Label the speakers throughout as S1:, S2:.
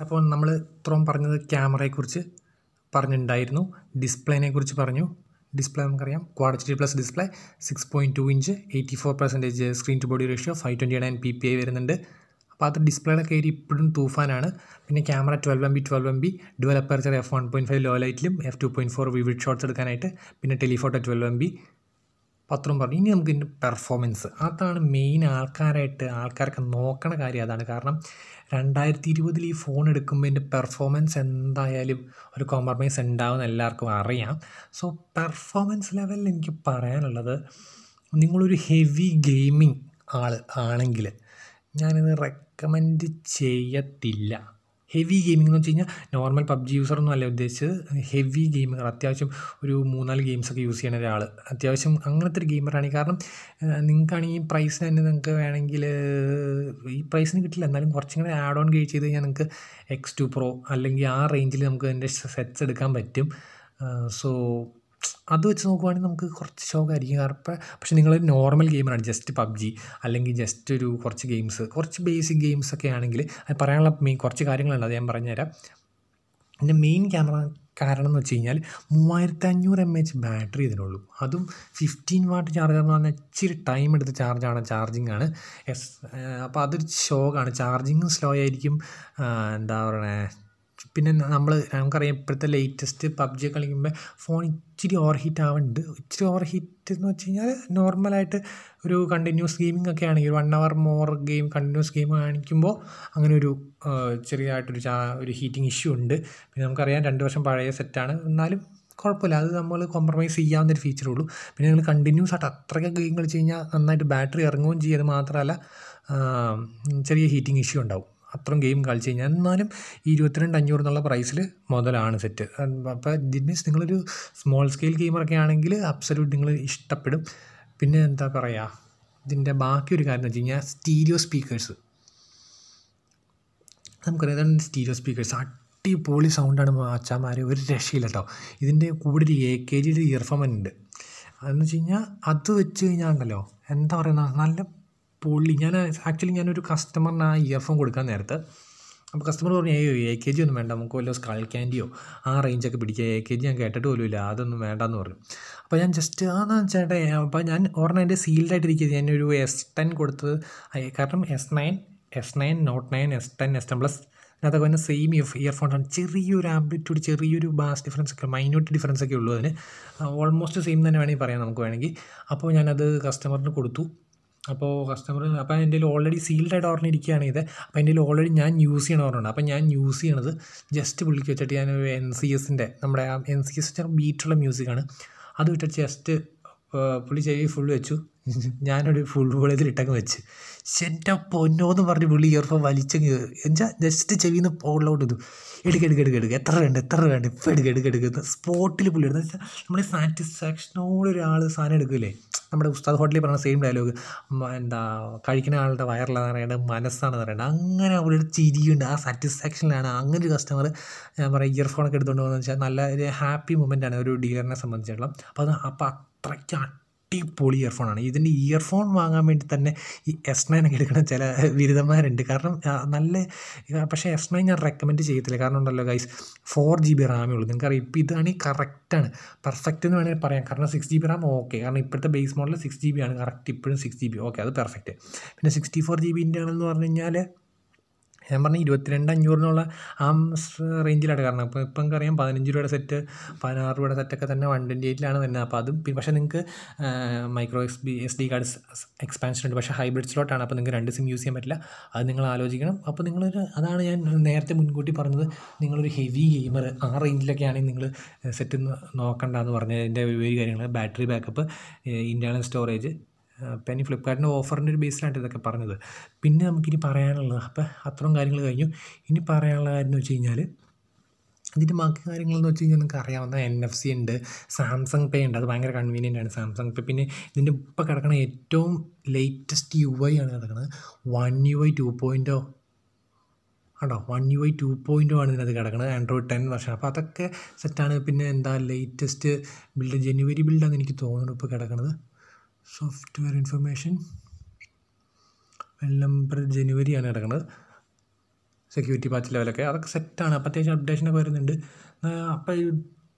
S1: അപ്പോൾ നമ്മൾ ഇത്രയും പറഞ്ഞത് ക്യാമറയെക്കുറിച്ച് പറഞ്ഞിട്ടുണ്ടായിരുന്നു ഡിസ്പ്ലേനെ കുറിച്ച് പറഞ്ഞു. ഡിസ്പ്ലേ നമുക്കറിയാം. Quad plus display six point two inch eighty four percentage screen to body ratio five twenty nine P P I വരുന്നുണ്ട്. അപ്പോൾ അത് ഡിസ്പ്ലേയുടെ കയറി ഇപ്പോഴും തൂഫാനാണ്. പിന്നെ camera twelve M B twelve M B dual aperture F one point five low ലൈറ്റിലും F two point four vivid shots എടുക്കാനായിട്ട് പിന്നെ ടെലിഫോട്ടോ ട്വൽവ് എം ബി പത്രം പറഞ്ഞു. ഇനി നമുക്ക് ഇതിന്റെ പെർഫോമൻസ് അതാണ് മെയിൻ ആൾക്കാരായിട്ട് ആൾക്കാർക്ക് നോക്കണ കാര്യം അതാണ്. കാരണം രണ്ടായിരത്തി ഇരുപതിൽ ഈ ഫോൺ എടുക്കുമ്പോൾ ഇതിന്റെ പെർഫോമൻസ് എന്തായാലും ഒരു കോംപ്രമൈസ് ഉണ്ടാവും എല്ലാവർക്കും അറിയാം. സോ പെർഫോമൻസ് ലെവലിൽ എനിക്ക് പറയാനുള്ളത് നിങ്ങളൊരു ഹെവി ഗെയിമിംഗ് ആൾ ആണെങ്കിൽ ഞാനിത് റെക്കമെൻഡ് ചെയ്യത്തില്ല. ഹെവി ഗെയിമിംഗ് എന്ന് വെച്ച് കഴിഞ്ഞാൽ നോർമൽ പബ്ജി യൂസറൊന്നും അല്ല ഉദ്ദേശിച്ചത്. ഹെവി ഗെയിമർ അത്യാവശ്യം ഒരു മൂന്നാൽ ഗെയിംസൊക്കെ യൂസ് ചെയ്യുന്ന ഒരാൾ അത്യാവശ്യം അങ്ങനത്തെ ഒരു ഗെയിമറാണ് കാരണം നിങ്ങൾക്കാണെങ്കിൽ പ്രൈസിന് തന്നെ നിങ്ങൾക്ക് വേണമെങ്കിൽ ഈ പ്രൈസിന് കിട്ടില്ല. എന്നാലും കുറച്ചും കൂടെ ആഡ് ഓൺ ചെയ്ത് കഴിഞ്ഞാൽ നിങ്ങൾക്ക് എക്സ് ടു പ്രോ അല്ലെങ്കിൽ ആ റേഞ്ചിൽ നമുക്ക് അതിന്റെ സെറ്റ്സ് എടുക്കാൻ പറ്റും. സോ അത് വെച്ച് നോക്കുവാണെങ്കിൽ നമുക്ക് കുറച്ച് ശോകമായിരിക്കും കാരണം പക്ഷേ നിങ്ങൾ നോർമൽ ഗെയിമറാണ് ജസ്റ്റ് പബ്ജി അല്ലെങ്കിൽ ജസ്റ്റ് ഒരു കുറച്ച് ഗെയിംസ് കുറച്ച് ബേസിക് ഗെയിംസ് ഒക്കെ ആണെങ്കിൽ അത് പറയാനുള്ള മെയിൻ കുറച്ച് കാര്യങ്ങളുണ്ട് അത് ഞാൻ പറഞ്ഞുതരാം. എന്റെ മെയിൻ ക്യാമറ കാരണം എന്ന് വെച്ച് കഴിഞ്ഞാൽ മൂവായിരത്തി അഞ്ഞൂറ് എം എച്ച് ബാറ്ററി ഇതിനുള്ളൂ. അതും ഫിഫ്റ്റീൻ വാട്ട് ചാർജർ എന്ന് പറഞ്ഞാൽ ഇച്ചിരി ടൈം എടുത്ത് ചാർജാണ് ചാർജിങ് ആണ്. എസ് അപ്പോൾ അതൊരു ഷോക്കാണ് ചാർജിങ്ങും സ്ലോ ആയിരിക്കും. എന്താ പറയണേ? പിന്നെ നമ്മൾ നമുക്കറിയാം ഇപ്പോഴത്തെ ലേറ്റസ്റ്റ് പബ്ജി കളിക്കുമ്പോൾ ഫോൺ ഇച്ചിരി ഓവർ ഹീറ്റ് ആവുന്നുണ്ട് ഇച്ചിരി ഓവർ ഹീറ്റ് എന്ന് വെച്ച് കഴിഞ്ഞാൽ നോർമലായിട്ട് ഒരു കണ്ടിന്യൂസ് ഗെയിമിംഗ് ഒക്കെ ആണെങ്കിൽ one hour more game continuous game കാണിക്കുമ്പോൾ അങ്ങനെ ഒരു ചെറിയതായിട്ടൊരു ഒരു ഹീറ്റിംഗ് ഇഷ്യൂ ഉണ്ട്. പിന്നെ നമുക്കറിയാം രണ്ട് വർഷം പഴയ സെറ്റാണ് എന്നാലും കുഴപ്പമില്ല. അത് നമ്മൾ കോംപ്രമൈസ് ചെയ്യാവുന്ന ഒരു ഫീച്ചറേ ഉള്ളൂ. പിന്നെ നിങ്ങൾ കണ്ടിന്യൂസ് ആയിട്ട് അത്രയ്ക്ക് ഗെയിം കളിച്ച് കഴിഞ്ഞാൽ നന്നായിട്ട് ബാറ്ററി ഇറങ്ങുകയും ചെയ്യും. അത് മാത്രമല്ല ചെറിയ ഹീറ്റിംഗ് ഇഷ്യൂ ഉണ്ടാവും. അത്രയും ഗെയിം കളിച്ച് കഴിഞ്ഞാൽ എന്നാലും ഈ ഇരുപത്തിരണ്ട് അഞ്ഞൂറ് എന്നുള്ള പ്രൈസിൽ മുതലാണ് സെറ്റ് അപ്പോൾ ദിറ്റ് മീൻസ് നിങ്ങളൊരു സ്മോൾ സ്കെയിൽ ഗെയിമറൊക്കെ ആണെങ്കിൽ അബ്സല്യൂട്ട് നിങ്ങൾ ഇഷ്ടപ്പെടും. പിന്നെ എന്താ പറയുക ഇതിന്റെ ബാക്കിയൊരു കാര്യം എന്ന് വെച്ച് കഴിഞ്ഞാൽ സ്റ്റീരിയോ സ്പീക്കേഴ്സ് നമുക്കറിയാം സ്റ്റീരിയോ സ്പീക്കേഴ്സ് അടിപൊളി സൗണ്ടാണ് അച്ചാമാർ ഒരു രക്ഷയില്ല കേട്ടോ ഇതിന്റെ കൂടെ ഒരു എ കെ ജിയുടെ ഇയർഫോൺ ഉണ്ട്. അതെന്ന് വെച്ച് കഴിഞ്ഞാൽ അത് വെച്ച് കഴിഞ്ഞാൽ ഉണ്ടല്ലോ എന്താ പറയുക നല്ല പൊള്ളി ഞാൻ ആക്ച്വലി ഞാനൊരു കസ്റ്റമറിന് ആ ഇയർഫോൺ കൊടുക്കാൻ നേരത്ത് അപ്പോൾ കസ്റ്റമർ പറഞ്ഞു ഏയോ എ കെ ജി ഒന്നും വേണ്ട നമുക്ക് വല്ല സ്കൾ ക്യാൻഡിയോ ആ റേഞ്ചൊക്കെ പിടിക്കുക എ കെ ജി ഞാൻ കേട്ടിട്ട് പോലും ഇല്ല അതൊന്നും വേണ്ടെന്ന് പറഞ്ഞു. അപ്പോൾ ഞാൻ ജസ്റ്റ് ആന്ന് ചേട്ടാ അപ്പോൾ ഞാൻ ഓർണ എന്റെ സീൽഡായിട്ടിരിക്കുന്നത് ഞാനൊരു എസ് ടെൻ കൊടുത്തത് കാരണം S nine S nine note nine S ten S ten plus അതൊക്കെ തന്നെ സെയിം ഇയർഫോൺസാണ് ചെറിയൊരു ആംപ്ലിറ്റ്യൂഡ് ചെറിയൊരു ബാസ് ഡിഫറൻസ് ഒക്കെ മൈന്യൂട്ട് ഡിഫറൻസ് ഒക്കെ ഉള്ളൂ അതിന്. ഓൾമോസ്റ്റ് സെയിം തന്നെ വേണമെങ്കിൽ പറയാം നമുക്ക് വേണമെങ്കിൽ. അപ്പോൾ ഞാനത് കസ്റ്റമറിന് കൊടുത്തു. അപ്പോൾ കസ്റ്റമർ അപ്പോൾ എന്റെ ഓൾറെഡി സീൽഡ് ആയിട്ട് ഓർഡർ ഇരിക്കുകയാണ് ഇത്. അപ്പോൾ എന്റെ ഓൾറെഡി ഞാൻ യൂസ് ചെയ്യണ ഓർഡറുണ്ട് അപ്പോൾ ഞാൻ യൂസ് ചെയ്യണത് ജസ്റ്റ് പുള്ളിക്ക് വെച്ചിട്ട് ഞാൻ എൻ സി എസിന്റെ നമ്മുടെ എൻ സി എസ് ബീറ്റുള്ള മ്യൂസിക്കാണ് അത് വിട്ടിട്ട് ജസ്റ്റ് പുള്ളി ചെവി ഫുൾ വെച്ചു. ഞാനൊരു ഫുൾ വോളിയത്തിൽ ഇട്ടങ്ങ് വെച്ച്. എന്റെ പൊന്നോന്ന് പറഞ്ഞ് വിളി ഇയർഫോൺ വലിച്ചങ്ങ് എന്നുവെച്ചാൽ ജസ്റ്റ് ചെവിയിൽ നിന്ന് പോളിലോട്ട് ഇത്. എടുക്ക എടുക്ക എടുക്ക എടുക്കുക എത്ര വേണ്ട എത്ര വേണ്ട? ഇപ്പം എടുക്കുക എടുക്കുക എടുക്കുന്ന സ്പോട്ടിൽ പുള്ളി എടുക്കുക വെച്ചാൽ നമ്മുടെ സാറ്റിസ്ഫാക്ഷനോട് ഒരാൾ സാധനം എടുക്കില്ലേ? നമ്മുടെ ഉസ്താദ് ഹോട്ടലിൽ പറഞ്ഞ സെയിം ഡയലോഗ് എന്താ കഴിക്കുന്ന ആളുടെ വയറിലാണെന്ന് പറയേണ്ടത് മനസ്സാണെന്ന് പറയേണ്ടത് അങ്ങനെ അവരുടെ ചിരിയുണ്ട്. ആ സാറ്റിസ്ഫാക്ഷനിലാണ് അങ്ങനെ ഒരു കസ്റ്റമർ ഞാൻ പറയാം ഇയർഫോണൊക്കെ എടുത്തുകൊണ്ട് പോകുന്നത് വെച്ചാൽ നല്ല ഒരു ഹാപ്പി മൊമെന്റാണ് ഒരു ഡീലറിനെ സംബന്ധിച്ചിടത്തോളം. അപ്പോൾ അത് അപ്പോൾ അത്രയ്ക്ക് അടിപൊളി ഇയർഫോണാണ് ഇതിന്റെ ഇയർഫോൺ വാങ്ങാൻ വേണ്ടി തന്നെ ഈ എസ് നയൻ ഒക്കെ എടുക്കുന്ന ചില ബിരുദന്മാരുണ്ട്. കാരണം നല്ല പക്ഷേ എസ് നയൻ ഞാൻ റെക്കമെൻഡ് ചെയ്യത്തില്ല. കാരണം ഉണ്ടല്ലോ ഗൈസ് ഫോർ ജി ബി റാമേ ഉള്ളൂ. നിങ്ങൾക്കറിയാം ഇപ്പോൾ ഇതാണ് ഈ കറക്റ്റാണ് പെർഫെക്റ്റ് എന്ന് വേണമെങ്കിൽ പറയാം. കാരണം six G B RAM okay കാരണം ഇപ്പോഴത്തെ base model six G B ആണ്. കറക്റ്റ് ഇപ്പോഴും സിക്സ് ജി ബി ഓക്കെ അത് പെർഫെക്റ്റ് പിന്നെ സിക്സ്റ്റി ഫോർ ജി ബിന്റെ ആണെന്ന് പറഞ്ഞു കഴിഞ്ഞാൽ ഞാൻ പറഞ്ഞ ഇരുപത്തിരണ്ട് അഞ്ഞൂറിനുള്ള ആ റേഞ്ചിലാണ് കാരണം അപ്പോൾ ഇപ്പം നമുക്കറിയാം പതിനഞ്ച് രൂപയുടെ സെറ്റ് പതിനാറ് രൂപയുടെ സെറ്റൊക്കെ തന്നെ വൺ ട്വന്റി എയ്റ്റിലാണ് തന്നെ അപ്പോൾ അതും പക്ഷേ നിങ്ങൾക്ക് micro X B S D card expansion ഉണ്ട്. പക്ഷേ ഹൈബ്രിഡ് സ്ലോട്ടാണ് അപ്പോൾ നിങ്ങൾക്ക് രണ്ട് സിം യൂസ് ചെയ്യാൻ പറ്റില്ല. അത് നിങ്ങൾ ആലോചിക്കണം. അപ്പോൾ നിങ്ങളൊരു അതാണ് ഞാൻ നേരത്തെ മുൻകൂട്ടി പറഞ്ഞത്. നിങ്ങളൊരു ഹെവി ഗെയിമർ ആ റേഞ്ചിലൊക്കെ ആണെങ്കിൽ നിങ്ങൾ സെറ്റ് നോക്കണ്ടെന്ന് പറഞ്ഞതിന്റെ ഒരു കാര്യങ്ങൾ ബാറ്ററി ബാക്കപ്പ് ഇന്റേർണൽ സ്റ്റോറേജ് അപ്പം ഇനി ഫ്ലിപ്കാർട്ടിന്റെ ഓഫറിന്റെ ഒരു ബേസിലായിട്ട് ഇതൊക്കെ പറഞ്ഞത്. പിന്നെ നമുക്കിനി പറയാനുള്ളത് അപ്പം അത്രയും കാര്യങ്ങൾ കഴിഞ്ഞു. ഇനി പറയാനുള്ള കാര്യം എന്ന് വെച്ച് കഴിഞ്ഞാൽ ഇതിന്റെ ബാക്കി കാര്യങ്ങളെന്ന് വെച്ച് കഴിഞ്ഞാൽ നിങ്ങൾക്ക് അറിയാവുന്ന എൻ എഫ് സി ഉണ്ട് സാംസങ് പേ ഉണ്ട്. അത് ഭയങ്കര കൺവീനിയന്റ് ആണ് സാംസങ് പേ പിന്നെ ഇതിന്റെ ഇപ്പോൾ കിടക്കുന്ന ഏറ്റവും ലേറ്റസ്റ്റ് യു ഐ ആണ് കിടക്കുന്നത് വൺ യു ഐ ടു പോയിന്റോ ആണോ? വൺ യു ഐ ടു പോയിന്റോ ആണ് ഇതിനകത്ത് കിടക്കുന്നത് ആൻഡ്രോയിഡ് ടെൻ വർഷം അപ്പോൾ അതൊക്കെ സെറ്റാണ് പിന്നെ എന്താ ലേറ്റസ്റ്റ് ബിൽഡ് ജനുവരി ബിൽഡാണെന്ന് എനിക്ക് തോന്നുന്നു ഇപ്പോൾ കിടക്കുന്നത് സോഫ്റ്റ്വെയർ ഇൻഫർമേഷൻ വെൽ നമ്പർ ജനുവരിയാണ് കിടക്കുന്നത്. സെക്യൂരിറ്റി പാച്ച് ലെവലൊക്കെ അതൊക്കെ സെറ്റാണ് അപ്പോൾ അത്യാവശ്യം അപ്ഡേഷനൊക്കെ വരുന്നുണ്ട്. അപ്പോൾ ഈ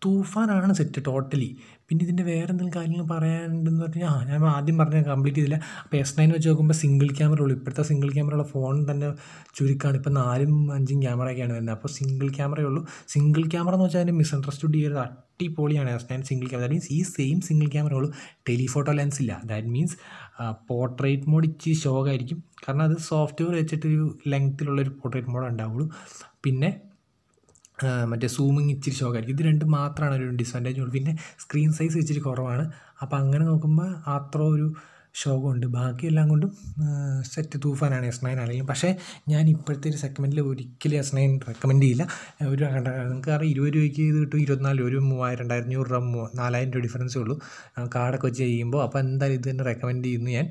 S1: തൂഫാനാണ് സെറ്റ് ടോട്ടലി പിന്നെ ഇതിന്റെ വേറെ എന്തെങ്കിലും കാര്യങ്ങൾ പറയാനുണ്ടെന്ന് പറഞ്ഞാൽ ആ ഞാൻ ആദ്യം പറഞ്ഞ കംപ്ലീറ്റ് ചെയ്തില്ല. അപ്പോൾ എസ് നയൻ വെച്ച് നോക്കുമ്പോൾ സിംഗിൾ ക്യാമറ ഉള്ളൂ. ഇപ്പോഴത്തെ സിംഗിൾ ക്യാമറ ഉള്ള ഫോൺ തന്നെ ചുരുക്കമാണ് ഇപ്പോൾ നാലും അഞ്ചും ക്യാമറയൊക്കെയാണ് വരുന്നത്. അപ്പോൾ സിംഗിൾ ക്യാമറയേ ഉള്ളൂ. സിംഗിൾ ക്യാമറ എന്ന് വെച്ചാൽ അതിന് മിസ്അണ്ടർസ്റ്റുഡ് ചെയ്യരുത് അടിപൊളിയാണ്. S nine single camera that means ഈ സെയിം സിംഗിൾ ക്യാമറ ഉള്ളൂ ടെലിഫോട്ടോ ലെൻസ് ഇല്ല. ദാറ്റ് മീൻസ് പോർട്രേറ്റ് മോഡ് ഇച്ചിരി ഷോകായിരിക്കും കാരണം അത് സോഫ്റ്റ്വെയർ വെച്ചിട്ടൊരു ലെങ്ത്തിലുള്ളൊരു പോർട്രേറ്റ് മോഡ് ഉണ്ടാവുള്ളൂ. പിന്നെ മറ്റേ സൂമിങ് ഇച്ചിരി ഷോക്കായിരിക്കും ഇത് രണ്ടും മാത്രമാണ് ഒരു ഡിസ്അഡ്വാന്റേജ് ഉള്ളൂ. പിന്നെ സ്ക്രീൻ സൈസ് ഇച്ചിരി കുറവാണ്. അപ്പോൾ അങ്ങനെ നോക്കുമ്പോൾ അത്ര ഒരു ശോകമുണ്ട് ബാക്കിയെല്ലാം കൊണ്ടും സെറ്റ് തൂഫാനാണ് എസ് നയൻ ആണെങ്കിലും. പക്ഷേ ഞാൻ ഇപ്പോഴത്തെ ഒരു സെഗ്മെന്റിൽ ഒരിക്കലും എസ് നയൻ റെക്കമെൻഡ് ചെയ്യില്ല. ഒരു നിങ്ങൾക്ക് അറിയാം ഇരുപത് രൂപയ്ക്ക് ഇത് കിട്ടും ഇരുപത്തിനാല് ഒരു മൂവായിരം രണ്ടായിരത്തി രൂപ നാലായിരം രൂപ ഡിഫറൻസേ ഉള്ളൂ. കാർഡൊക്കെ വെച്ച് ചെയ്യുമ്പോൾ അപ്പോൾ എന്തായാലും ഇത് തന്നെ റെക്കമെൻഡ് ചെയ്യുന്നു ഞാൻ.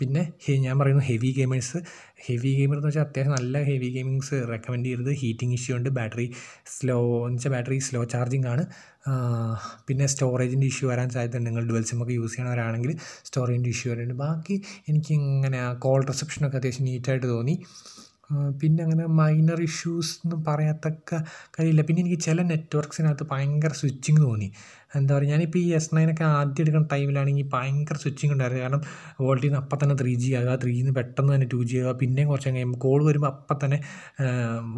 S1: പിന്നെ ഞാൻ പറയുന്നു ഹെവി ഗെയിമേഴ്സ് ഹെവി ഗെയിമർ എന്ന് വെച്ചാൽ അത്യാവശ്യം നല്ല ഹെവി ഗെയിമിങ്സ് റെക്കമെൻഡ് ചെയ്യരുത്. ഹീറ്റിംഗ് ഇഷ്യൂ ഉണ്ട് ബാറ്ററി സ്ലോ എന്ന് വെച്ചാൽ ബാറ്ററി സ്ലോ ചാർജിങ് ആണ്. പിന്നെ സ്റ്റോറേജിന്റെ ഇഷ്യൂ വരാൻ സാധ്യതയുണ്ട് നിങ്ങൾ ഡുവൽ സിം ഒക്കെ യൂസ് ചെയ്യണവരാണെങ്കിൽ സ്റ്റോറേജിന്റെ ഇഷ്യൂ വരുന്നുണ്ട് ബാക്കി എനിക്ക് ഇങ്ങനെ കോൾ റിസപ്ഷനൊക്കെ അത്യാവശ്യം നീറ്റായിട്ട് തോന്നി. പിന്നെ അങ്ങനെ മൈനർ ഇഷ്യൂസ് എന്ന് പറയത്തക്ക കാര്യമില്ല. പിന്നെ എനിക്ക് ചില നെറ്റ്വർക്ക്സിനകത്ത് ഭയങ്കര സ്വിച്ചിങ് തോന്നി. എന്താ പറയുക ഞാനിപ്പോൾ ഈ എസ് നയനൊക്കെ ആദ്യം എടുക്കുന്ന ടൈമിലാണെങ്കിൽ ഭയങ്കര സ്വിച്ചിങ് ഉണ്ടായിരുന്നു. കാരണം വോൾട്ടിൽ നിന്ന് അപ്പം തന്നെ ത്രീ ജി ആകുക ത്രീ നിന്ന് പെട്ടെന്ന് തന്നെ ടു ജി ആകുക പിന്നെയും കുറച്ച് കഴിയുമ്പോൾ കോൾ വരുമ്പോൾ അപ്പം തന്നെ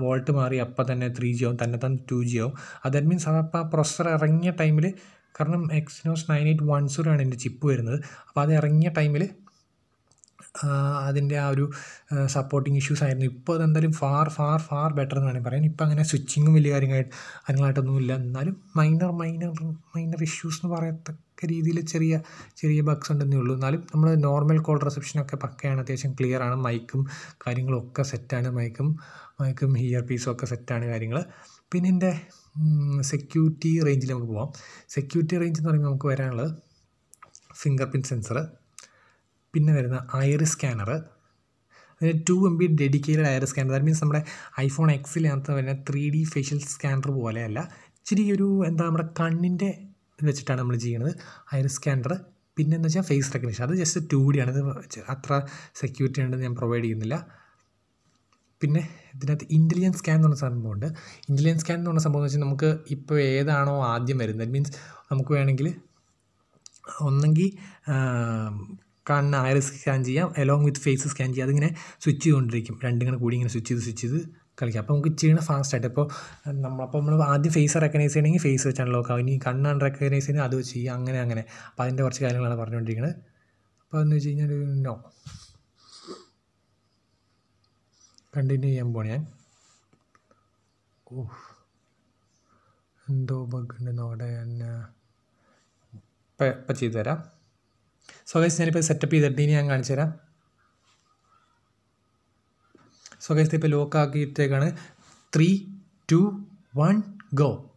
S1: വോൾട്ട് മാറി അപ്പം തന്നെ ത്രീ ജി ആവും തന്നെ തന്നെ ടു ജി ആവും. അത് മീൻസ് അതപ്പോൾ ആ പ്രൊസസ്സർ ഇറങ്ങിയ ടൈമിൽ കാരണം Exynos nine eight one zero ആണ് എന്റെ ചിപ്പ് വരുന്നത്. അപ്പോൾ അത് ഇറങ്ങിയ ടൈമിൽ അതിന്റെ ആ ഒരു സപ്പോർട്ടിങ് ഇഷ്യൂസ് ആയിരുന്നു. ഇപ്പോൾ അതെന്തായാലും ഫാർ ഫാർ ഫാർ ബെറ്റർ എന്ന് വേണമെങ്കിൽ പറയാം. ഇപ്പം അങ്ങനെ സ്വിച്ചിങ്ങും വലിയ കാര്യങ്ങളായിട്ട് കാര്യങ്ങളായിട്ടൊന്നുമില്ല എന്നാലും മൈനർ മൈനർ മൈനർ ഇഷ്യൂസ് എന്ന് പറയത്തക്ക രീതിയിൽ ചെറിയ ചെറിയ ബഗ്സ് ഉണ്ടെന്നേ ഉള്ളൂ. എന്നാലും നമ്മൾ നോർമൽ കോൾ റിസപ്ഷനൊക്കെ പക്കയാണ്. അത്യാവശ്യം ക്ലിയർ ആണ്. മൈക്കും കാര്യങ്ങളും ഒക്കെ സെറ്റാണ് മൈക്കും മൈക്കും ഹിയർ പീസും ഒക്കെ സെറ്റാണ് കാര്യങ്ങൾ പിന്നെ എന്റെ സെക്യൂരിറ്റി റേഞ്ചിൽ നമുക്ക് പോവാം. സെക്യൂരിറ്റി റേഞ്ച് എന്ന് പറയുമ്പോൾ നമുക്ക് വരാനുള്ളത് ഫിംഗർ പ്രിന്റ് സെൻസർ പിന്നെ വരുന്ന ഐറിസ് സ്കാനർ അതിന് two M B dedicated iris scanner that means നമ്മുടെ ഐഫോൺ എക്സിനകത്ത് വരുന്ന ത്രീ ഡി ഫേഷ്യൽ സ്കാനർ പോലെയല്ല. ഇച്ചിരി ഒരു എന്താ നമ്മുടെ കണ്ണിന്റെ വെച്ചിട്ടാണ് നമ്മൾ ചെയ്യുന്നത്. ഐറിസ് സ്കാനർ പിന്നെ എന്ന് വെച്ചാൽ ഫേസ് റെക്കഗ്നിഷൻ അത് ജസ്റ്റ് ടു ഡി ആണ്. ഇത് അത്ര സെക്യൂരിറ്റി ഉണ്ടെന്ന് ഞാൻ പ്രൊവൈഡ് ചെയ്യുന്നില്ല. പിന്നെ ഇതിനകത്ത് ഇന്റലിജൻസ് സ്കാൻ എന്ന് പറഞ്ഞ സംഭവമുണ്ട്. ഇന്റലിജൻസ് സ്കാൻ എന്ന് പറഞ്ഞ സംഭവം എന്ന് വെച്ചാൽ നമുക്ക് ഇപ്പോൾ ഏതാണോ ആദ്യം വരുന്നത്. മീൻസ് നമുക്ക് വേണമെങ്കിൽ ഒന്നെങ്കിൽ കണ്ണ് ഐറിസ് സ്കാൻ ചെയ്യാം എലോങ് വിത്ത് ഫേസ് സ്കാൻ ചെയ്യാം. അതിങ്ങനെ സ്വിച്ച് ചെയ്തുകൊണ്ടിരിക്കും. രണ്ടിങ്ങനെ കൂടി ഇങ്ങനെ സ്വിച്ച് ചെയ്ത് സ്വിച്ച് ചെയ്ത് കളിക്കാം. അപ്പോൾ നമുക്ക് ചെയ്യണം ഫാസ്റ്റായിട്ട് ഇപ്പോൾ നമ്മളപ്പോൾ നമ്മൾ ആദ്യം ഫേസ് റെക്കഗ്നൈസ് ചെയ്യണമെങ്കിൽ ഫേസ് വെച്ചാണ് ആവും. ഇനി കണ്ണാണ് റെക്കഗ്നൈസ് ചെയ്യുന്നത് അത് വെച്ച് ചെയ്യുക അങ്ങനെ അങ്ങനെ. അപ്പോൾ അതിന്റെ കുറച്ച് കാര്യങ്ങളാണ് പറഞ്ഞുകൊണ്ടിരിക്കുന്നത് അപ്പോൾ എന്ന് വെച്ച് കഴിഞ്ഞാൽ നോ കണ്ടിന്യൂ ചെയ്യാൻ പോണ ഞാൻ. ഓഹ്. എന്തോ ബഗ് ഉണ്ടെന്ന് അവിടെ ഞാൻ ഇപ്പം ഇപ്പം ചെയ്തു തരാം സോ ഗൈസ് ഞാനിപ്പോൾ സെറ്റപ്പ് ചെയ്തിട്ട് ഇനി ഞാൻ കാണിച്ചു തരാം. സോ ഗൈസ് ഇപ്പോൾ lock ആക്കിയിട്ടേക്കാണ്. Three two one go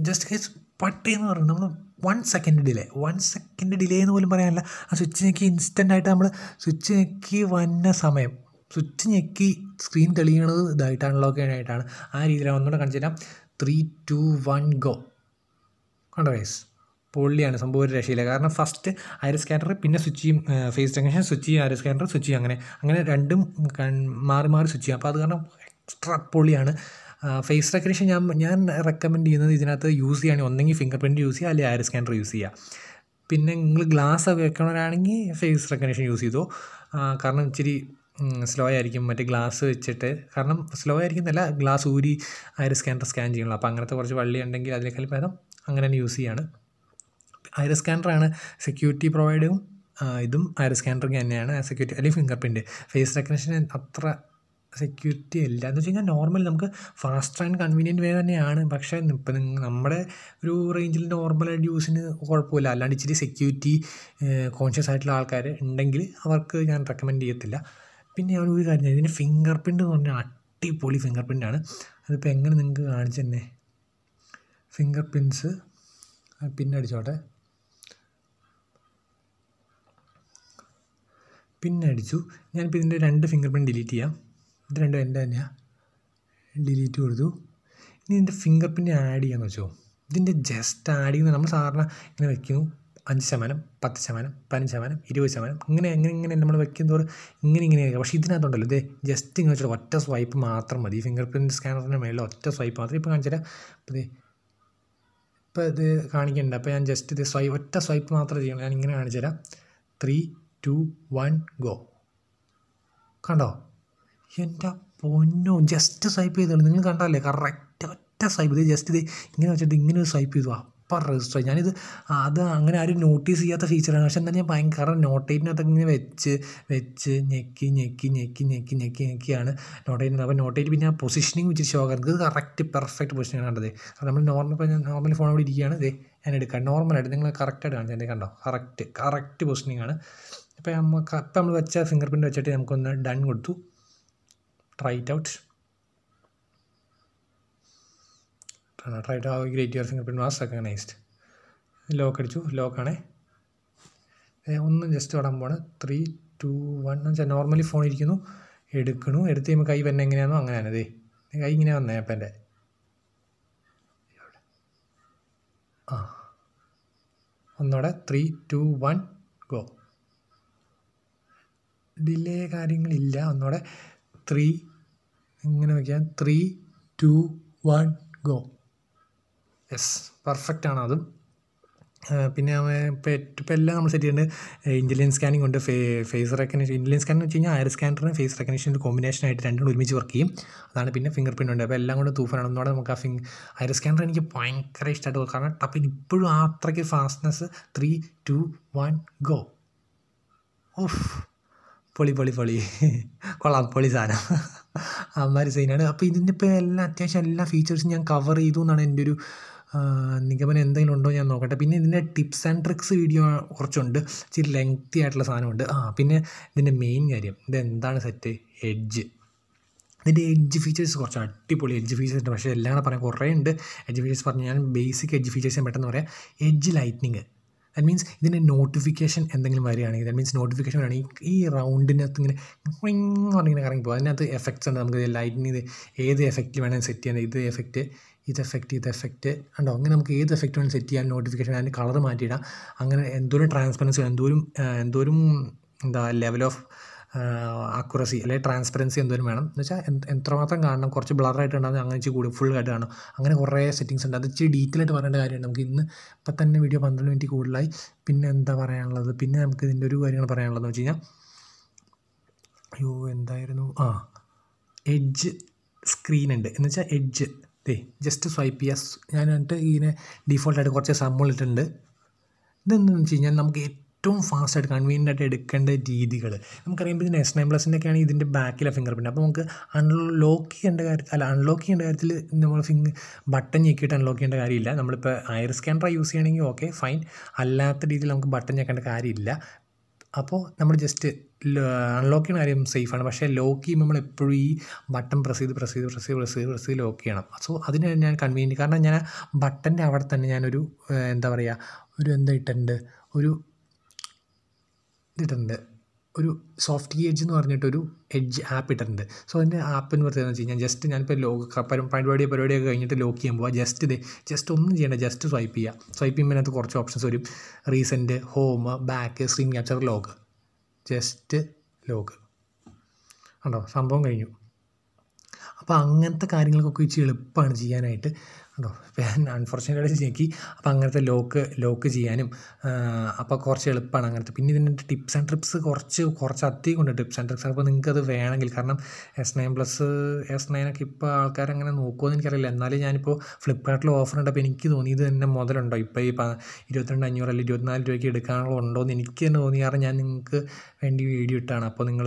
S1: just guys പട്ടേന്ന് പറഞ്ഞു നമ്മൾ one second delay one second delay എന്ന് പോലും പറയാനില്ല. ആ സ്വിച്ച് ഞെക്കി ഇൻസ്റ്റന്റ് ആയിട്ട് നമ്മൾ സ്വിച്ച് ഞെക്കി വന്ന സമയം സ്വിച്ച് ഞെക്കി സ്ക്രീൻ തെളിയണത് ഇതായിട്ടാണ് ലോക്ക് ചെയ്യാനായിട്ടാണ്. ആ രീതിയിലാണ് ഒന്നുകൂടെ കാണിച്ചു തരാം. ത്രീ ടു വൺ ഗോ കണ്ടോ ഗൈസ് പൊള്ളിയാണ് സംഭവം ഒരു രക്ഷയില്ല. കാരണം ഫസ്റ്റ് ഐറിസ് സ്കാനർ പിന്നെ സ്വിച്ച് ചെയ്യും ഫേസ് റെക്കഗ്നിഷൻ സ്വിച്ച് ചെയ്യും ഐറിസ് സ്കാനർ സ്വിച്ച് ചെയ്യും അങ്ങനെ. അങ്ങനെ രണ്ടും മാറി മാറി സ്വിച്ച് ചെയ്യും. അപ്പോൾ അത് കാരണം എക്സ്ട്രാ പൊള്ളിയാണ്. ഫേസ് റെക്കഗ്നിഷൻ ഞാൻ ഞാൻ റെക്കമെൻഡ് ചെയ്യുന്നത് ഇതിനകത്ത് യൂസ് ചെയ്യുകയാണെങ്കിൽ ഒന്നെങ്കിൽ ഫിംഗർ പ്രിന്റ് യൂസ് ചെയ്യുക അല്ലെങ്കിൽ ഐറിസ് സ്കാനർ യൂസ് ചെയ്യുക. പിന്നെ നിങ്ങൾ ഗ്ലാസ് വെക്കണവരാണെങ്കിൽ ഫേസ് റെക്കഗ്നിഷൻ യൂസ് ചെയ്തോ. കാരണം ഇച്ചിരി സ്ലോ ആയിരിക്കും മറ്റേ ഗ്ലാസ് വെച്ചിട്ട്. കാരണം സ്ലോ ആയിരിക്കുന്നല്ല ഗ്ലാസ് ഊരി ഐറിസ് സ്കാനർ സ്കാൻ ചെയ്യണമല്ലോ അപ്പോൾ അങ്ങനത്തെ കുറച്ച് വള്ളി ഉണ്ടെങ്കിൽ അതിനേക്കാൾ ഭേദം അങ്ങനെ തന്നെ യൂസ് ചെയ്യാണ്. ഐറിസ് സ്കാനറാണ് സെക്യൂരിറ്റി പ്രൊവൈഡും ഇതും ഐറിസ് സ്കാനറിങ് തന്നെയാണ്. സെക്യൂരിറ്റി അല്ലെങ്കിൽ ഫിംഗർ പ്രിന്റ് ഫേസ് റെക്കഗ്നേഷൻ അത്ര സെക്യൂരിറ്റി അല്ല. എന്ന് വെച്ച് കഴിഞ്ഞാൽ നോർമൽ നമുക്ക് ഫാസ്റ്റ് ആൻഡ് കൺവീനിയന്റ് വേ തന്നെയാണ്. പക്ഷേ ഇപ്പം നമ്മുടെ ഒരു റേഞ്ചിൽ നോർമലായിട്ട് യൂസിന് കുഴപ്പമില്ല. അല്ലാണ്ട് ഇച്ചിരി സെക്യൂരിറ്റി കോൺഷ്യസ് ആയിട്ടുള്ള ആൾക്കാർ ഉണ്ടെങ്കിൽ അവർക്ക് ഞാൻ റെക്കമെൻഡ് ചെയ്യത്തില്ല. പിന്നെ ഞാൻ ഒരു കാര്യം ഇതിന്റെ ഫിംഗർ പ്രിന്റ് എന്ന് പറഞ്ഞാൽ അടിപൊളി ഫിംഗർ പ്രിന്റാണ് അതിപ്പോൾ എങ്ങനെ നിങ്ങൾക്ക് കാണിച്ചു തന്നെ ഫിംഗർ പ്രിന്റ്സ് പിന്നെ അടിച്ചോട്ടെ. പിന്നെ അടിച്ചു. ഞാനിപ്പോൾ ഇതിന്റെ രണ്ട് ഫിംഗർ പ്രിന്റ് ഡിലീറ്റ് ചെയ്യാം. ഇത് രണ്ടും എന്റെ തന്നെയാണ് ഡിലീറ്റ് കൊടുത്തു. ഇനി ഇതിന്റെ ഫിംഗർ പ്രിന്റ് ആഡ് ചെയ്യാമെന്ന് വെച്ചോ. ഇതിന്റെ ജസ്റ്റ് ആഡ് ചെയ്യുന്നത് നമ്മൾ സാധാരണ ഇങ്ങനെ വെക്കുന്നു. അഞ്ച് ശതമാനം പത്ത് ശതമാനം പതിനഞ്ച് ശതമാനം ഇരുപത് ശതമാനം ഇങ്ങനെ എങ്ങനെ ഇങ്ങനെ നമ്മൾ വെക്കുന്നതോറും ഇങ്ങനെ ഇങ്ങനെ പക്ഷേ ഇതിനകത്തുണ്ടല്ലോ ഇത് ജസ്റ്റ് ഇങ്ങനെ വെച്ചിട്ട് ഒറ്റ സ്വൈപ്പ് മാത്രം മതി. ഫിംഗർ പ്രിന്റ് സ്കാനറിന്റെ മേളിൽ ഒറ്റ സ്വൈപ്പ് മാത്രം. ഇപ്പോൾ കാണിച്ചാൽ അപ്പോൾ ഇപ്പോൾ ഇത് കാണിക്കേണ്ട. അപ്പോൾ ഞാൻ ജസ്റ്റ് ഇത് സ്വൈപ്പ് ഒറ്റ സ്വൈപ്പ് മാത്രം ചെയ്യണം. ഞാൻ ഇങ്ങനെ കാണിച്ചു തരാം ത്രീ ടു വൺ ഗോ കണ്ടോ? എന്റെ പൊന്നോ ജസ്റ്റ് സ്വൈപ്പ് ചെയ്തോളൂ. നിങ്ങൾ കണ്ടല്ലേ കറക്റ്റ് ഒറ്റ സ്വൈപ്പ് ചെയ്ത് ജസ്റ്റ് ഇത് ഇങ്ങനെ വെച്ചിട്ട് ഇങ്ങനെ ഒരു സ്വൈപ്പ് ചെയ്തു. അപ്പം രജിസ്റ്റർ ആയി. ഞാനിത് അത് അങ്ങനെ ആരും നോട്ടീസ് ചെയ്യാത്ത ഫീച്ചറാണ് പക്ഷെ എന്നാൽ ഞാൻ ഭയങ്കര നോട്ടേറ്റിനകത്തൊക്കെ ഇങ്ങനെ വെച്ച് വെച്ച് ഞെക്കി ഞെക്കി ഞെക്കി ഞെക്കി ഞെക്കി ഞെക്കിയാണ് നോട്ടേറ്റ് അപ്പോൾ നോട്ടേറ്റ് പിന്നെ ആ പൊസിഷനിങ് വെച്ച് ഷോ ഇത് കറക്റ്റ് പെർഫെക്റ്റ് പൊസിഷനാണ് കണ്ടത്. അത് നമ്മൾ നോർമൽ ഇപ്പോൾ ഞാൻ നോർമൽ ഫോൺ അവിടെ ഇരിക്കുകയാണ്. ഇതേ ഞാൻ എടുക്കാം. നോർമലായിട്ട് നിങ്ങൾ കറക്റ്റായിട്ട് കാണിച്ചത് കണ്ടോ? കറക്റ്റ് കറക്റ്റ് പൊസിഷനിങ് ആണ്. ഇപ്പോൾ നമുക്ക് അപ്പം നമ്മൾ വെച്ച ഫിംഗർ പ്രിന്റ് വെച്ചിട്ട് നമുക്കൊന്ന് ഡൺ കൊടുത്തു. Try it out try out great your finger print was recognized lock അടിച്ചു. ലോക്കാണേ ഒന്നും ജസ്റ്റ് തൊടാൻ പോണ്. ത്രീ ടു വൺ എന്ന് വെച്ചാൽ നോർമലി ഫോൺ ഇരിക്കുന്നു. എടുക്കണു. എടുത്ത് കഴിയുമ്പോൾ കൈ വന്നെ എങ്ങനെയാണോ അങ്ങനെയാണ്. അതേ കൈ ഇങ്ങനെ വന്നേ അപ്പം എന്റെ ആ. ഒന്നോടെ. Three two one go delay കാര്യങ്ങളില്ല. ഒന്നുകൂടെ ത്രീ ഇങ്ങനെ വയ്ക്കാം three two one go yes perfect ആണ് അതും. പിന്നെ ഇപ്പോൾ ഇപ്പോൾ എല്ലാം നമ്മൾ സെറ്റ് ചെയ്യുന്നുണ്ട് ഇന്റലിയൻ സ്കാനിങ് ഉണ്ട്. ഫേസ് റെക്കഗ്നേഷൻ ഇന്റലിയൻ സ്കാൻ എന്ന് വെച്ച് കഴിഞ്ഞാൽ ഐർ സ്കാനറിന് ഫേസ് റെക്കഗ്നേഷന്റെ കോമ്പിനേഷൻ ആയിട്ട് രണ്ടും ഒരുമിച്ച് വർക്ക് ചെയ്യും. അതാണ് പിന്നെ ഫിംഗർ പ്രിന്റ് ഉണ്ട്. അപ്പോൾ എല്ലാം കൊണ്ട് തൂഫാനാണ്. ഒന്നുകൂടെ നമുക്ക് ആ ഫിംഗ് ഐർ സ്കാനർ എനിക്ക് ഭയങ്കര ഇഷ്ടമായിട്ട് കാരണം ടപ്പിന് ഇപ്പോഴും അത്രയ്ക്ക് fastness three two one go off പൊളി പൊളി പൊളി. കൊള്ളാം പൊളി സാധനം. അമ്മാരി സീനാണ്. അപ്പോൾ ഇതിന്റെ ഇപ്പോൾ എല്ലാ അത്യാവശ്യം എല്ലാ ഫീച്ചേഴ്സും ഞാൻ കവർ ചെയ്തു എന്നാണ് എന്റെ ഒരു നിഗമനം. എന്തെങ്കിലും ഉണ്ടോ ഞാൻ നോക്കട്ടെ. പിന്നെ ഇതിന്റെ ടിപ്സ് ആൻഡ് ട്രിക്സ് വീഡിയോ കുറച്ചുണ്ട്. ഇച്ചിരി ലെങ്തി ആയിട്ടുള്ള സാധനമുണ്ട്. ആ പിന്നെ ഇതിന്റെ മെയിൻ കാര്യം. ഇതെന്താണ് സെറ്റ് എഡ്ജ് ഇതിന്റെ എഡ്ജ് ഫീച്ചേഴ്സ് കുറച്ച് അടിപൊളി എഡ്ജ് ഫീച്ചേഴ്സ് ഉണ്ട്. പക്ഷേ എല്ലാം കൂടെ പറയാം കുറേ ഉണ്ട്. എഡ്ജ് ഫീച്ചേഴ്സ് പറഞ്ഞ് ഞാൻ ബേസിക് എഡ്ജ് ഫീച്ചേഴ്സ് ഞാൻ പെട്ടെന്ന് പറയാം. എഡ്ജ് ലൈറ്റ്നിങ് ദാറ്റ് മീൻസ് ഇതിന്റെ നോട്ടിഫിക്കേഷൻ എന്തെങ്കിലും വരികയാണെങ്കിൽ ദാറ്റ് മീൻസ് നോട്ടിഫിക്കേഷൻ വരികയാണെങ്കിൽ ഈ റൗണ്ടിനകത്ത് ഇങ്ങനെ ഇങ്ങനെ കറങ്ങി പോകും അതിനകത്ത് എഫക്ട്സ് ഉണ്ട്. നമുക്ക് ലൈറ്റിന് ഇത് ഏത് എഫക്റ്റ് വേണമെങ്കിൽ സെറ്റ് ചെയ്യാൻ ഇത് എഫക്റ്റ് ഇത് എഫക്റ്റ് ഇത് എഫക്റ്റ് ഉണ്ടോ അങ്ങനെ നമുക്ക് ഏത് എഫക്റ്റ് വേണമെങ്കിൽ സെറ്റ് ചെയ്യാൻ നോട്ടിഫിക്കേഷൻ അതിന്റെ കളർ മാറ്റിയിടാം. അങ്ങനെ എന്തോരം ട്രാൻസ്പെറൻസി എന്തോരം എന്തോരം എന്താ ലെവൽ ഓഫ് അക്യുറസി അല്ലെങ്കിൽ ട്രാൻസ്പെറൻസി എന്തോരം വേണം? എന്ന് വെച്ചാൽ എത്രമാത്രം കാണണം? കുറച്ച് ബ്ലറായിട്ട് ഉണ്ടാകും അങ്ങനെ ഇച്ചിരി കൂടി ഫുൾ ആയിട്ട് കാണും അങ്ങനെ കുറേ സെറ്റിങ്സ് ഉണ്ട്. അത് ഇച്ചിരി ഡീറ്റെയിൽ ആയിട്ട് പറയേണ്ട കാര്യമാണ് നമുക്ക് ഇന്ന് ഇപ്പം തന്നെ വീഡിയോ പന്ത്രണ്ട് മിനിറ്റ് കൂടുതലായി. പിന്നെ എന്താ പറയാനുള്ളത്? പിന്നെ നമുക്ക് ഇതിന്റെ ഒരു കാര്യങ്ങൾ പറയാനുള്ളതെന്ന് വെച്ച് കഴിഞ്ഞാൽ അയ്യോ എന്തായിരുന്നു? ആ എഡ്ജ് സ്ക്രീൻ ഉണ്ട്. എന്ന് വെച്ചാൽ എഡ്ജ് ദേ ജസ്റ്റ് സ്വൈപ്പ് ചെയ്യുക ഞാൻ എന്നിട്ട് ഇതിനെ ഡീഫോൾട്ടായിട്ട് കുറച്ച് സമ്മിട്ടുണ്ട് ഇതെന്താണെന്ന് വെച്ച് കഴിഞ്ഞാൽ നമുക്ക് ഏറ്റവും ഫാസ്റ്റായിട്ട് കൺവീനിയന്റ് ആയിട്ട് എടുക്കേണ്ട രീതികൾ. നമുക്കറിയുമ്പോൾ ഇതിന്റെ എസ് നയൻ പ്ലസിന്റെ ഒക്കെ ആണെങ്കിൽ ഇതിന്റെ ബാക്കിലെ ഫിംഗർ പ്രിന്റ് അപ്പോൾ നമുക്ക് അൺലോക്ക് ചെയ്യേണ്ട കാര്യത്തിൽ അല്ല അൺലോക്ക് ചെയ്യേണ്ട കാര്യത്തിൽ നമ്മൾ ഫിംഗ് ബട്ടൺ ഞെക്കിയിട്ട് അൺലോക്ക് ചെയ്യേണ്ട കാര്യമില്ല. നമ്മളിപ്പോൾ ഐർ സ്കാനർ യൂസ് ചെയ്യണമെങ്കിൽ ഓക്കെ ഫൈൻ അല്ലാത്ത രീതിയിൽ നമുക്ക് ബട്ടൺ ഞെക്കേണ്ട കാര്യമില്ല. അപ്പോൾ നമ്മൾ ജസ്റ്റ് അൺലോക്ക് ചെയ്യുന്ന കാര്യം സേഫാണ് പക്ഷേ ലോക്ക് ചെയ്യുമ്പോൾ നമ്മൾ എപ്പോഴും ഈ ബട്ടൺ പ്രസ് ചെയ്ത് പ്രസ് ചെയ്ത് പ്രസ് ചെയ്ത് പ്രസ് ചെയ്ത് പ്രസ് ചെയ്ത് ലോക്ക് ചെയ്യണം. സോ അതിന് ഞാൻ കൺവീനിയന്റ് കാരണം ഞാൻ ബട്ടന്റെ അവിടെ തന്നെ ഞാനൊരു എന്താ പറയുക ഒരു എന്താ ഇട്ടിട്ടുണ്ട്? ഒരു ഇതിട്ടുണ്ട് ഒരു സോഫ്റ്റ് എഡ്ജ് എന്ന് പറഞ്ഞിട്ടൊരു എഡ്ജ് ആപ്പ് ഇട്ടിട്ടുണ്ട്. സോ അതിന്റെ ആപ്പ് എന്ന് പറയുന്നത് വെച്ച് കഴിഞ്ഞാൽ ജസ്റ്റ് ഞാനിപ്പോൾ ലോക്ക് പരിപാടി പരിപാടിയൊക്കെ കഴിഞ്ഞിട്ട് ലോക്ക് ചെയ്യുമ്പോൾ ജസ്റ്റ് ഇത് ജസ്റ്റ് ഒന്നും ചെയ്യേണ്ട ജസ്റ്റ് സ്വൈപ്പ് ചെയ്യുക സ്വൈപ്പ് ചെയ്യുമ്പോൾ അതിനകത്ത് കുറച്ച് ഓപ്ഷൻസ് വരും. Recent home back screen capture lock just lock ഉണ്ടോ സംഭവം കഴിഞ്ഞു. അപ്പോൾ അങ്ങനത്തെ കാര്യങ്ങൾക്കൊക്കെ ഇച്ചിരി എളുപ്പമാണ് ചെയ്യാനായിട്ട്. ഉണ്ടോ? ഞാൻ അൺഫോർച്ചുനേറ്റ്ലി ഞെക്കി. അപ്പോൾ അങ്ങനത്തെ ലോക്ക് ലോക്ക് ചെയ്യാനും അപ്പോൾ കുറച്ച് എളുപ്പമാണ് അങ്ങനത്തെ. പിന്നെ ഇതിന്റെ ടിപ്സ് ആൻഡ് ട്രിപ്സ് കുറച്ച് കുറച്ച് അധികം ഉണ്ട് ടിപ്സ് ആൻഡ് ട്രിപ്സ് അപ്പോൾ നിങ്ങൾക്ക് അത് വേണമെങ്കിൽ കാരണം എസ് നയൻ പ്ലസ് എസ് നയനൊക്കെ ഇപ്പോൾ ആൾക്കാർ അങ്ങനെ നോക്കുമെന്ന് എനിക്കറിയില്ല. എന്നാലും ഞാനിപ്പോൾ ഫ്ലിപ്കാർട്ടിൽ ഓഫർ ഉണ്ട്. അപ്പോൾ എനിക്ക് തോന്നി ഇത് തന്നെ മുതലുണ്ടോ? ഇപ്പോൾ ഈ ഇരുപത്തിരണ്ട് അഞ്ഞൂറ് അല്ലെങ്കിൽ ഇരുപത്തിനാല് രൂപയ്ക്ക് എടുക്കാനുള്ള ഉണ്ടോ എന്ന് എനിക്ക് തന്നെ തോന്നി. കാരണം ഞാൻ നിങ്ങൾക്ക് വേണ്ടി വീഡിയോ ഇട്ടാണ്. അപ്പോൾ നിങ്ങൾ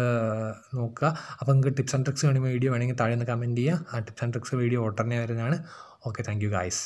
S1: നോക്കുക. അപ്പോൾ നിങ്ങൾക്ക് ടിപ്സ് ആൻഡ് ട്രിക്സ് വേണമെങ്കിൽ വീഡിയോ വേണമെങ്കിൽ താഴെ നിന്ന് കമന്റ് ചെയ്യുക. ആ ടിപ്സ് ആൻഡ് ട്രിക്സ് വീഡിയോ ഉടനെ വരുന്നതാണ്. Okay thank you guys